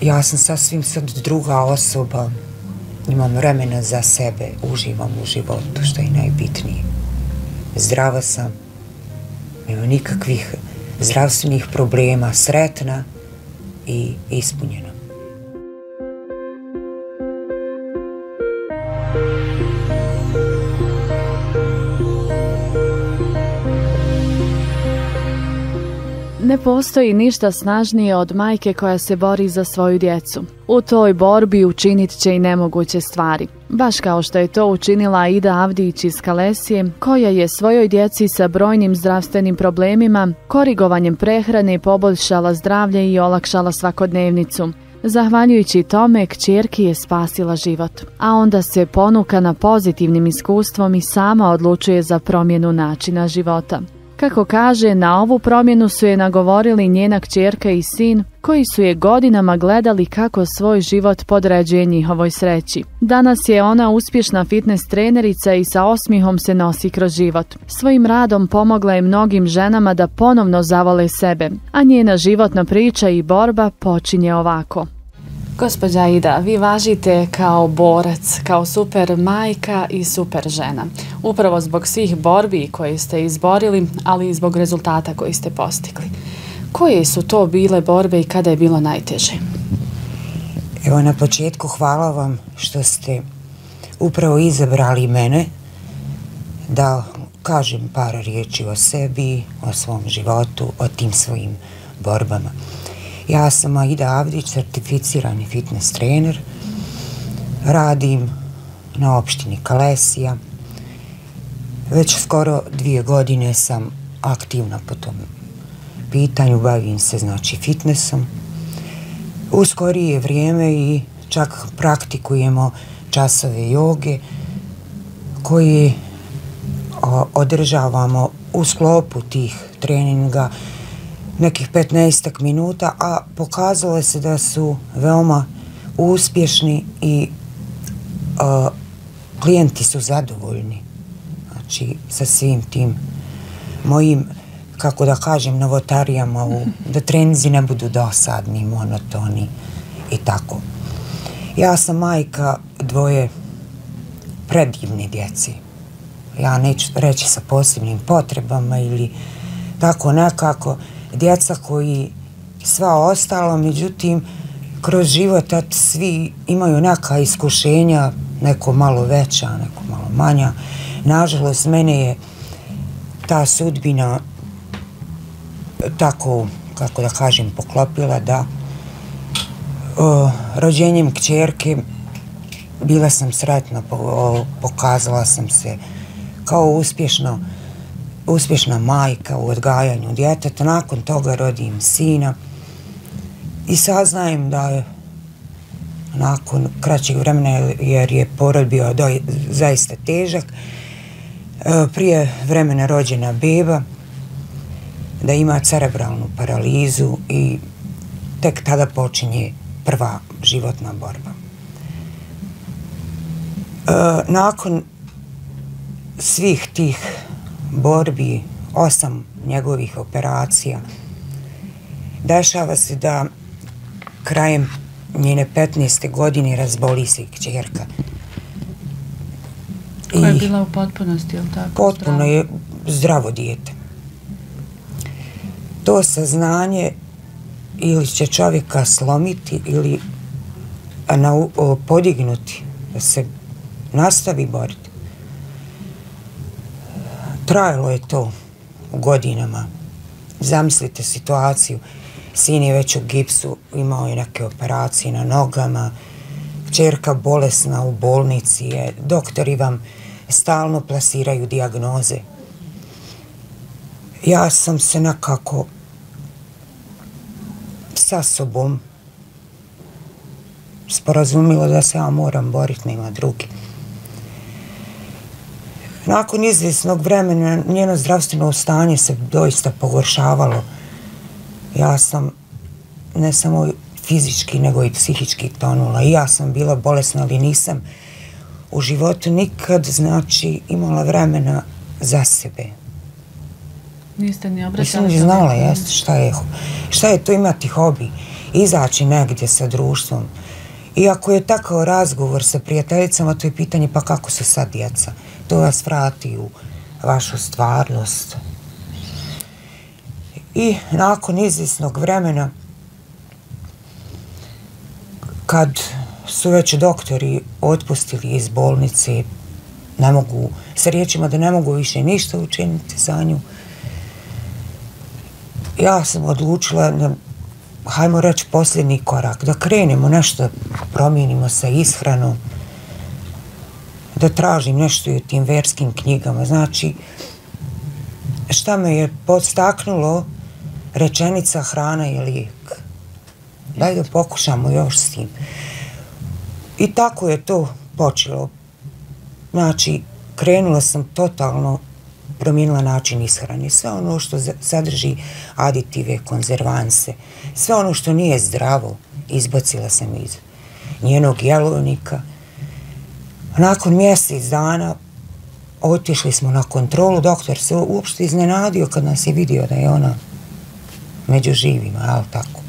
ja sam sasvim sad druga osoba, imam vremena za sebe, uživam u životu, što je najbitnije. Zdrava sam, nema nikakvih zdravstvenih problema, sretna i ispunjena. Ne postoji ništa snažnije od majke koja se bori za svoju djecu. U toj borbi učinit će i nemoguće stvari. Baš kao što je to učinila Ida Avdić iz Kalesije, koja je svojoj djeci sa brojnim zdravstvenim problemima, korigovanjem prehrane poboljšala zdravlje i olakšala svakodnevnicu. Zahvaljujući tome, kćerki je spasila život, a onda se ponuka na pozitivnim iskustvom i sama odlučuje za promjenu načina života. Kako kaže, na ovu promjenu su je nagovorili njena kćerka i sin, koji su je godinama gledali kako svoj život podređuje njihovoj sreći. Danas je ona uspješna fitness trenerica i sa osmihom se nosi kroz život. Svojim radom pomogla je mnogim ženama da ponovno zavole sebe, a njena životna priča i borba počinje ovako. Gospođa Ida, vi važite kao borac, kao super majka i super žena. Upravo zbog svih borbi koje ste izborili, ali i zbog rezultata koji ste postigli. Koje su to bile borbe i kada je bilo najteže? Evo na početku hvala vam što ste upravo izabrali mene da kažem par riječi o sebi, o svom životu, o tim svojim borbama. Ja sam Aida Avdić, certificirani fitness trener. Radim na opštini Kalesija. Već skoro dvije godine sam aktivna po tom pitanju, bavim se znači fitnessom. U skorije vrijeme i čak praktikujemo časove joge koji održavamo u sklopu tih treninga nekih 15 minuta, a pokazalo se da su veoma uspješni i klijenti su zadovoljni. Znači, sa svim tim mojim, kako da kažem, novotarijama, u, da trenzi ne budu dosadni, monotoni i tako. Ja sam majka dvoje predivne djeci. Ja neću reći sa posebnim potrebama ili tako nekako djeca koji sva ostalo, međutim, kroz život svi imaju neka iskušenja, neko malo veća, neko malo manja. Nažalost, mene je ta sudbina tako, kako da kažem, poklopila da o, rođenjem kćerke bila sam sretna, po, pokazala sam se kao uspješno uspješna majka u odgajanju djeteta, nakon toga rodim sina i saznajem da je nakon kraćeg vremena, jer je porod bio do, zaista težak, e, prije vremena rođena beba, da ima cerebralnu paralizu i tek tada počinje prva životna borba. E, nakon svih tih borbi, osam njegovih operacija. Dešava se da krajem njene 15. godine razboli se kćerka. Koja je bila u potpunosti, je li tako? Potpuno zdravo? je zdravo dijete. To saznanje ili će čovjeka slomiti ili na, o, podignuti da se nastavi boriti trajalo je to u godinama. Zamislite situaciju, sin je već u gipsu, imao je neke operacije na nogama, čerka bolesna u bolnici je, doktori vam stalno plasiraju diagnoze. Ja sam se nekako sa sobom sporazumila da se ja moram boriti, nema drugi. Nakon izvjesnog vremena njeno zdravstveno stanje se doista pogoršavalo. Ja sam ne samo fizički nego i psihički tonula. I ja sam bila bolesna, ali nisam u životu nikad znači imala vremena za sebe. Niste ni obraćali? Nisam ni znala jest, šta, je, šta je to imati hobi. izaći negdje sa društvom. I ako je takav razgovor sa prijateljicama, to je pitanje pa kako su sad djeca. To vas vrati u vašu stvarnost. I nakon izvisnog vremena, kad su već doktori otpustili iz bolnice, ne mogu, sa riječima da ne mogu više ništa učiniti za nju, ja sam odlučila da, hajmo reći, posljednji korak, da krenemo nešto, promijenimo sa ishranom, da tražim nešto u tim verskim knjigama. Znači, šta me je podstaknulo rečenica hrana je lijek. Daj da pokušamo još s tim. I tako je to počelo. Znači, krenula sam totalno promijenila način ishrane. Sve ono što sadrži aditive, konzervanse, sve ono što nije zdravo, izbacila sam iz njenog jelovnika. Nakon mjesec dana otišli smo na kontrolu, doktor se uopšte iznenadio kad nas je vidio da je ona među živima, ali tako.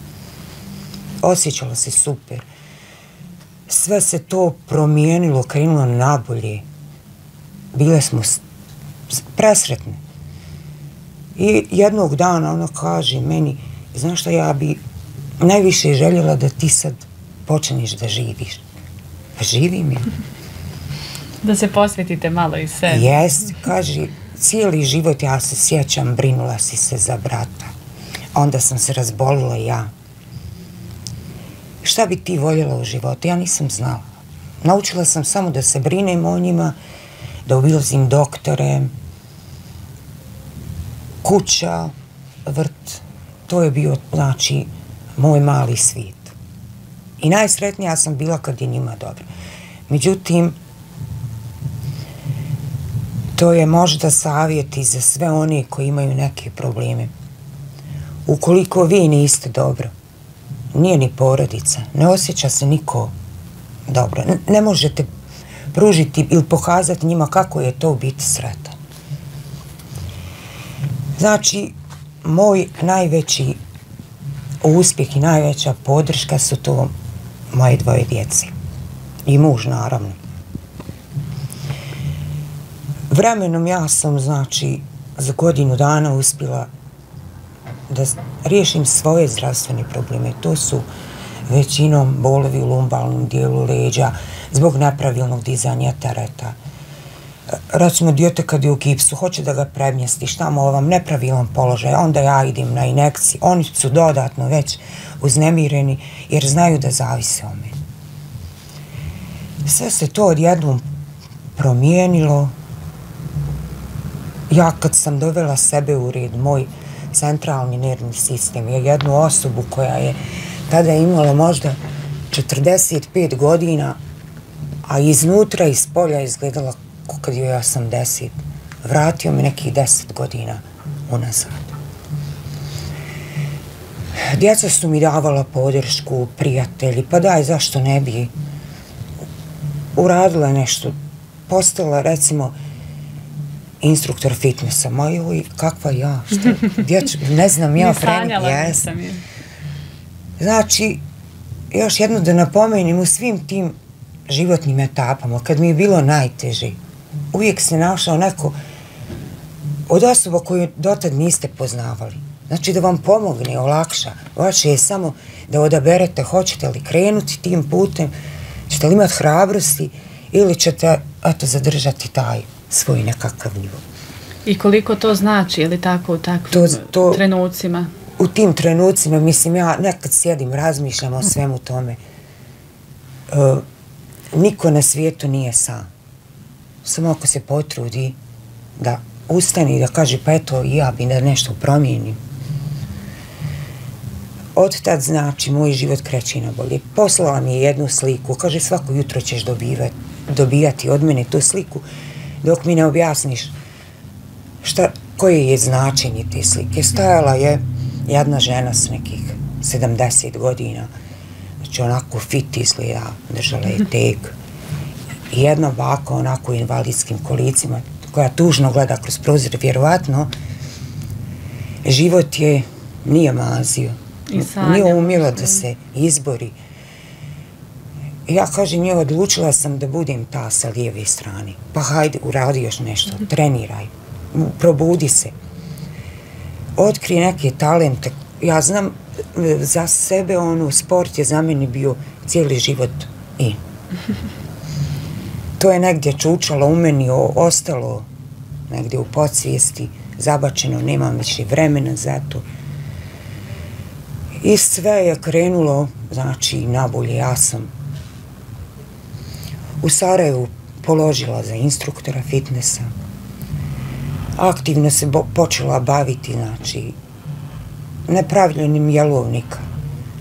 Osjećala se super. Sve se to promijenilo, krenulo nabolje. Bile smo presretne. I jednog dana ona kaže meni, znaš šta, ja bi najviše željela da ti sad počneš da živiš. Pa živim je. Da se posvetite malo i sebi. Jes, kaže, cijeli život ja se sjećam, brinula si se za brata. Onda sam se razbolila ja. Šta bi ti voljela u životu? Ja nisam znala. Naučila sam samo da se brinem o njima, da obilazim doktore, kuća, vrt, to je bio, znači, moj mali svijet. I najsretnija sam bila kad je njima dobro. Međutim, to je možda savjeti za sve oni koji imaju neke probleme. Ukoliko vi niste dobro, nije ni porodica, ne osjeća se niko dobro. Ne možete pružiti ili pokazati njima kako je to biti sretan. Znači, moj najveći uspjeh i najveća podrška su to moje dvoje djece. I muž, naravno. Vremenom ja sam, znači, za godinu dana uspjela da riješim svoje zdravstvene probleme. To su većinom bolovi u lumbalnom dijelu leđa zbog nepravilnog dizanja tereta. Recimo, djete kad je u kipsu, hoće da ga premjesti, šta mu ovam nepravilan položaj, onda ja idem na inekciji. Oni su dodatno već uznemireni jer znaju da zavise o meni. Sve se to odjednom promijenilo. Ja kad sam dovela sebe u red, moj centralni nervni sistem je jednu osobu koja je tada imala možda 45 godina, a iznutra iz polja izgledala kad joj je 80. Vratio mi nekih 10 godina unazad. Djeca su mi davala podršku, prijatelji, pa daj, zašto ne bi uradila nešto. Postala, recimo, instruktor fitnessa. Ma joj, kakva ja? Što? Dječ, ne znam, ja frenik, jesam. Znači, još jedno da napomenim u svim tim životnim etapama, kad mi je bilo najteže, uvijek se našao neko od osoba koju dotad niste poznavali. Znači da vam pomogne, olakša. Vaše je samo da odaberete hoćete li krenuti tim putem, ćete li imati hrabrosti ili ćete eto, zadržati taj svoj nekakav nivo. I koliko to znači, ili tako u takvim to, to, trenucima? U tim trenucima, mislim, ja nekad sjedim, razmišljam o svemu tome. Uh, niko na svijetu nije sam. Samo ako se potrudi da ustane i da kaže, pa eto, ja bi da nešto promijenim. Od tad znači, moj život kreće na bolje. Poslala mi je jednu sliku, kaže, svako jutro ćeš dobivati, dobijati od mene tu sliku, dok mi ne objasniš šta, koje je značenje te slike. Stajala je jedna žena s nekih 70 godina, znači onako fit izgleda, držala je tek. I jedna baka onako u invalidskim kolicima, koja tužno gleda kroz prozir, vjerovatno, život je nije mazio. nije umjela da se izbori. Ja kažem, je odlučila sam da budem ta sa lijeve strane. Pa hajde, uradi još nešto, treniraj, probudi se. Otkri neke talente. Ja znam za sebe, ono, sport je za mene bio cijeli život i to je negdje čučalo u meni, ostalo negdje u podsvijesti, zabačeno, nemam više vremena za to. I sve je krenulo, znači, nabolje, ja sam u Sarajevu položila za instruktora fitnessa. Aktivno se počela baviti, znači, nepravljenim jelovnika.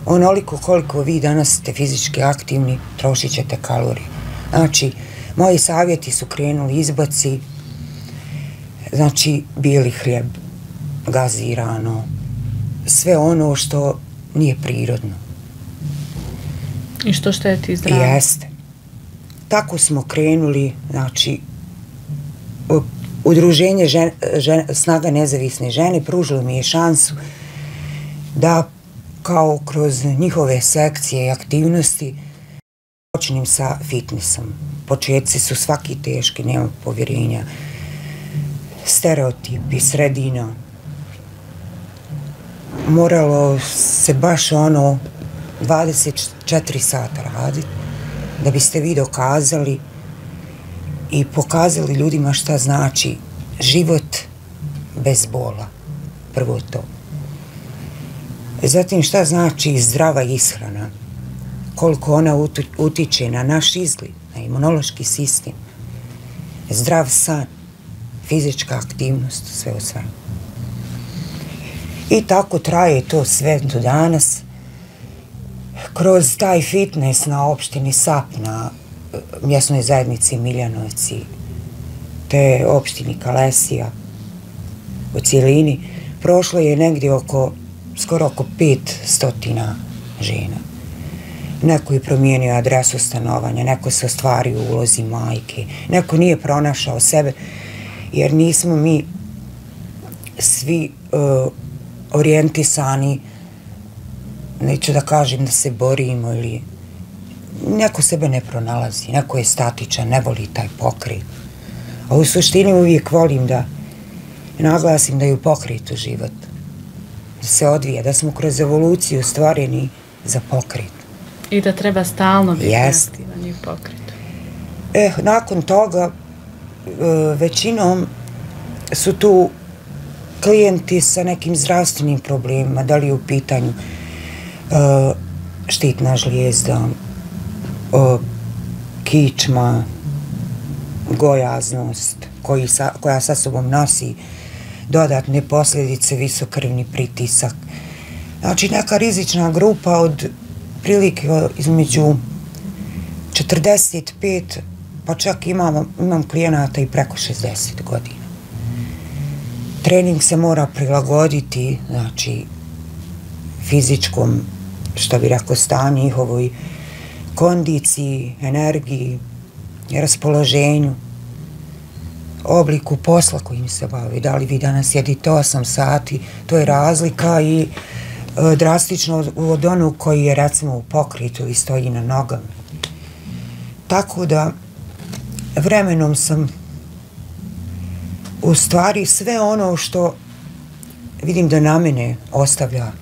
Onoliko koliko vi danas ste fizički aktivni, trošit ćete kalorije. Znači, moji savjeti su krenuli izbaci, znači, bijeli hljeb, gazirano, sve ono što nije prirodno. I što šteti zdravlje? Jeste. Tako smo krenuli, znači, udruženje žen, žen, snaga nezavisne žene pružilo mi je šansu da kao kroz njihove sekcije i aktivnosti počnem sa fitnessom. Početci su svaki teški, nema povjerenja, stereotipi, sredina, moralo se baš ono 24 sata raditi da biste vi dokazali i pokazali ljudima šta znači život bez bola. Prvo to. Zatim šta znači zdrava ishrana. Koliko ona utiče na naš izgled, na imunološki sistem. Zdrav san, fizička aktivnost, sve u svemu. I tako traje to sve do danas. Kroz taj fitness na opštini Sapna, eh, mjesnoj zajednici Miljanovci, te opštini Kalesija, u cijelini, prošlo je negdje oko, skoro oko pet stotina žena. Neko je promijenio adresu stanovanja, neko se ostvario u ulozi majke, neko nije pronašao sebe, jer nismo mi svi uh, orijentisani, neću da kažem da se borimo ili neko sebe ne pronalazi, neko je statičan, ne voli taj pokret. A u suštini uvijek volim da naglasim da je u pokretu život. Da se odvija, da smo kroz evoluciju stvoreni za pokret. I da treba stalno biti yes. aktivan i u pokretu. Eh, nakon toga, e, većinom su tu klijenti sa nekim zdravstvenim problemima, da li je u pitanju Eh, uh, štitna žlijezda, uh, kičma, gojaznost, koji sa, koja sa sobom nosi dodatne posljedice, visokrvni pritisak. Znači, neka rizična grupa od prilike između 45, pa čak imam, imam klijenata i preko 60 godina trening se mora prilagoditi, znači, fizičkom, što bi rekao, stanje njihovoj kondiciji, energiji, raspoloženju, obliku posla kojim se bavi. Da li vi danas jedite 8 sati, to je razlika i e, drastično od onog koji je recimo u pokritu i stoji na nogama. Tako da vremenom sam u stvari sve ono što vidim da na mene ostavlja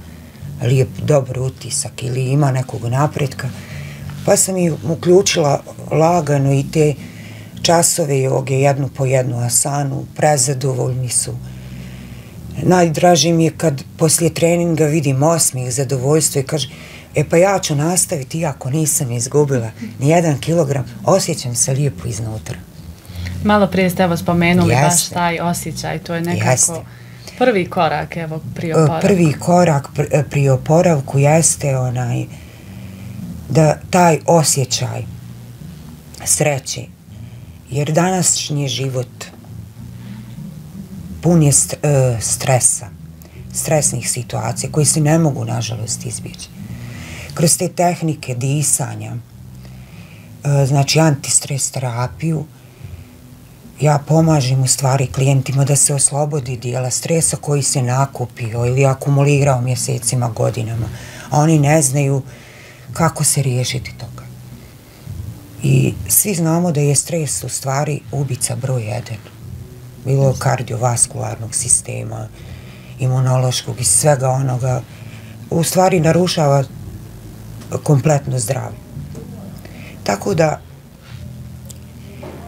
lijep, dobar utisak ili ima nekog napretka, pa sam i uključila lagano i te časove joge, jednu po jednu asanu, prezadovoljni su. Najdraži mi je kad poslije treninga vidim osmih, zadovoljstvo i kaže, e pa ja ću nastaviti, iako nisam izgubila ni jedan kilogram, osjećam se lijepo iznutra. Malo prije ste evo spomenuli Jeste. baš taj osjećaj, to je nekako jeste. Prvi korak evo pri e, oporavku. Prvi korak e, pri oporavku jeste onaj da taj osjećaj sreće, jer današnji život pun je st uh, stresa, stresnih situacija koji se ne mogu nažalost izbjeći. Kroz te tehnike disanja, znači antistres terapiju, ja pomažem u stvari klijentima da se oslobodi dijela stresa koji se nakupio ili akumulirao mjesecima, godinama, a oni ne znaju kako se riješiti toga. I svi znamo da je stres u stvari ubica broj jedan. Bilo kardiovaskularnog sistema, imunološkog i svega onoga, u stvari narušava kompletno zdravlje. Tako da,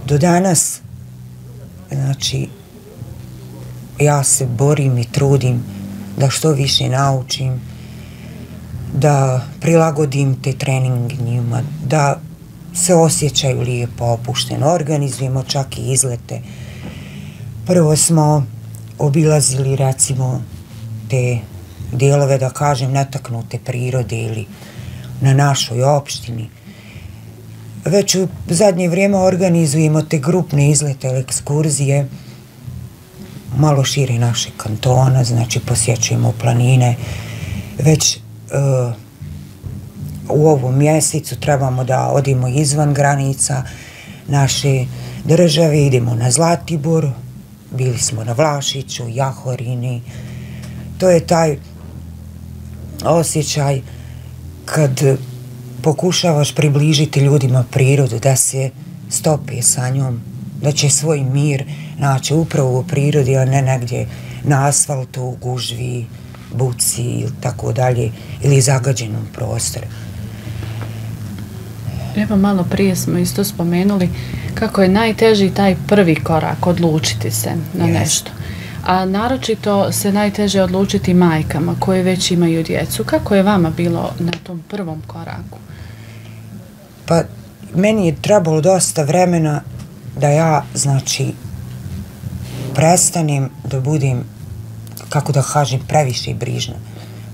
do danas, znači, ja se borim i trudim da što više naučim, da prilagodim te trening njima, da se osjećaju lijepo opušteno, organizujemo čak i izlete. Prvo smo obilazili recimo te dijelove, da kažem, netaknute prirode ili na našoj opštini. Već u zadnje vrijeme organizujemo te grupne izlete ili ekskurzije malo šire naše kantona, znači posjećujemo planine. Već uh, u ovom mjesecu trebamo da odimo izvan granica naše države, idemo na Zlatibor, bili smo na Vlašiću, Jahorini. To je taj osjećaj kad pokušavaš približiti ljudima prirodu, da se stopi sa njom, da će svoj mir naći upravo u prirodi, a ne negdje na asfaltu, gužvi, buci ili tako dalje, ili zagađenom prostoru. Evo malo prije smo isto spomenuli kako je najteži taj prvi korak odlučiti se na yes. nešto. A naročito se najteže odlučiti majkama koje već imaju djecu. Kako je vama bilo na tom prvom koraku? Pa meni je trebalo dosta vremena da ja, znači, prestanem da budem, kako da kažem, previše brižna.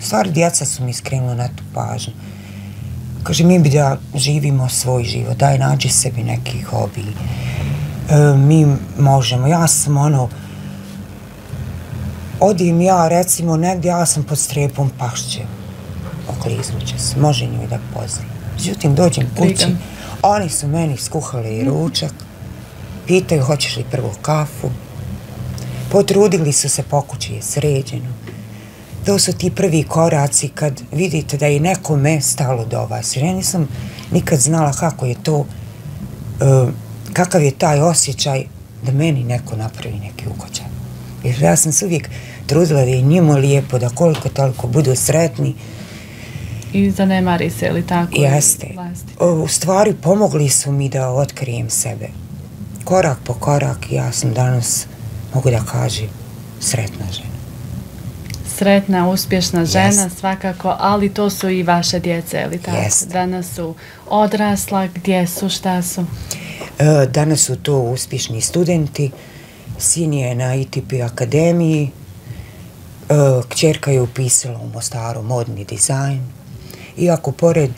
Stvari, djeca su mi skrenula na tu pažnju. Kaže, mi bi da živimo svoj život, daj nađi sebi neki hobi. E, mi možemo, ja sam ono, odim ja recimo negdje, ja sam pod strepom pašće, okliznuće se, može nju da pozna. Međutim, dođem kući, oni su meni skuhali ručak, pitaju hoćeš li prvo kafu, potrudili su se po kući je sređeno, to su ti prvi koraci kad vidite da je nekome stalo do vas. Jer ja nisam nikad znala kako je to, uh, kakav je taj osjećaj da meni neko napravi neki ugođaj. Jer ja sam se uvijek trudila da je njima lijepo, da koliko toliko budu sretni. I zanemari se, ili tako? Jeste. U stvari pomogli su mi da otkrijem sebe. Korak po korak ja sam danas, mogu da kažem, sretna žena sretna, uspješna žena svakako, ali to su i vaše djece, ili tako? Yes. Danas su odrasla, gdje su, šta su? E, danas su to uspješni studenti, sin je na ITP akademiji, e, kćerka je upisala u Mostaru modni dizajn, iako pored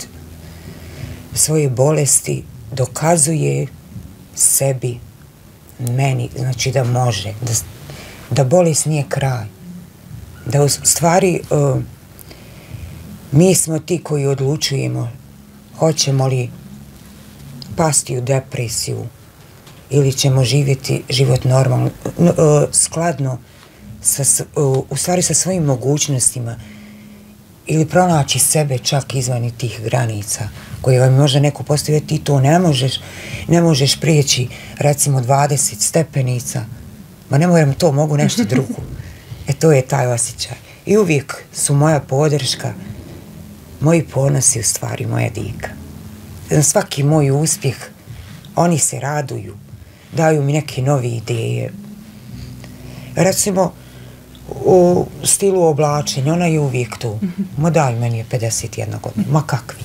svoje bolesti dokazuje sebi, meni, znači da može, da, da bolest nije kraj. Da u stvari uh, mi smo ti koji odlučujemo hoćemo li pasti u depresiju ili ćemo živjeti život normalno, uh, skladno sa, uh, u stvari sa svojim mogućnostima ili pronaći sebe čak izvan tih granica koje vam može neko postaviti ti to ne možeš ne možeš prijeći recimo 20 stepenica ma ne moram to, mogu nešto drugo E to je taj osjećaj. I uvijek su moja podrška, moji ponosi u stvari moja dika. Na svaki moj uspjeh, oni se raduju, daju mi neke nove ideje. Recimo, u stilu oblačenja, ona je uvijek tu. -hmm. Ma daj, meni je 51 godina. Ma kakvi?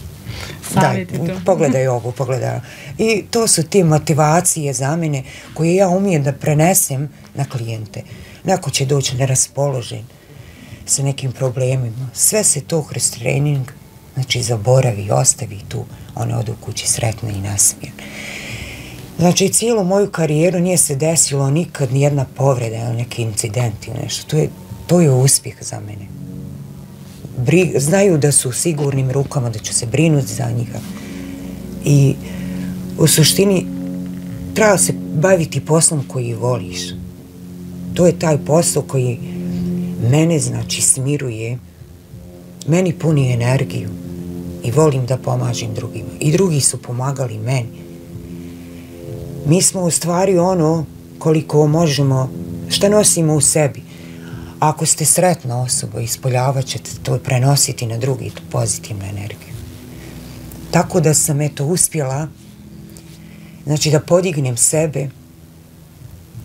Daj, pogledaj ovo, pogledaj. I to su te motivacije za mene koje ja umijem da prenesem na klijente neko će doći neraspoložen sa nekim problemima. Sve se to kroz trening, znači zaboravi, ostavi tu, one odu kući sretne i nasmijen. Znači, cijelu moju karijeru nije se desilo nikad ni jedna povreda ili neki incident ili nešto. To je, to je uspjeh za mene. Bri, znaju da su u sigurnim rukama, da ću se brinuti za njih. I u suštini, treba se baviti poslom koji voliš. To je taj posao koji mene, znači, smiruje, meni puni energiju i volim da pomažem drugima. I drugi su pomagali meni. Mi smo u stvari ono koliko možemo, šta nosimo u sebi. Ako ste sretna osoba, ispoljavat ćete to prenositi na drugi pozitivnu energiju. Tako da sam eto uspjela znači da podignem sebe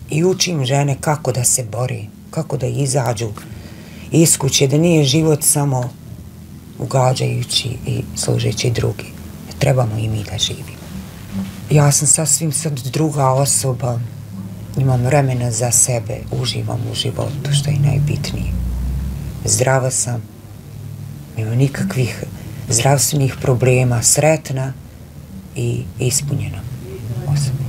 i učim žene kako da se bori, kako da izađu iz kuće, da nije život samo ugađajući i služeći drugi. Trebamo i mi da živimo. Ja sam sasvim sad druga osoba, imam vremena za sebe, uživam u životu, što je najbitnije. Zdrava sam, nema nikakvih zdravstvenih problema, sretna i ispunjena osoba.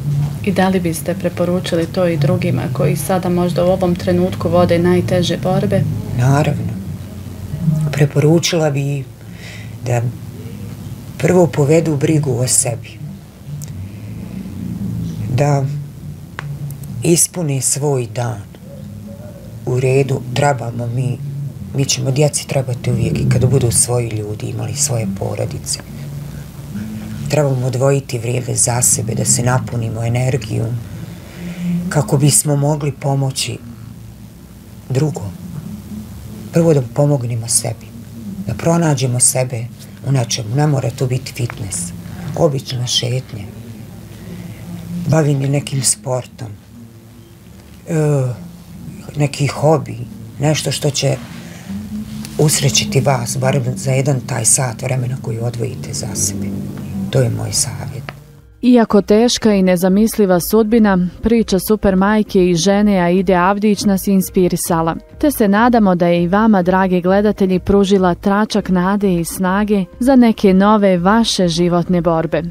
I da li biste preporučili to i drugima koji sada možda u ovom trenutku vode najteže borbe? Naravno. Preporučila bi da prvo povedu brigu o sebi. Da ispune svoj dan. U redu trebamo mi, mi ćemo djeci trebati uvijek i kada budu svoji ljudi imali svoje porodice trebamo odvojiti vrijeme za sebe, da se napunimo energijom, kako bismo mogli pomoći drugom. Prvo da pomognemo sebi, da pronađemo sebe u nečemu. Ne mora to biti fitness, obična šetnja, bavim nekim sportom, e, neki hobi, nešto što će usrećiti vas, barem za jedan taj sat vremena koji odvojite za sebe. To je moj savjet. Iako teška i nezamisliva sudbina, priča super majke i žene Aide Avdić nas inspirisala. Te se nadamo da je i vama, dragi gledatelji, pružila tračak nade i snage za neke nove vaše životne borbe.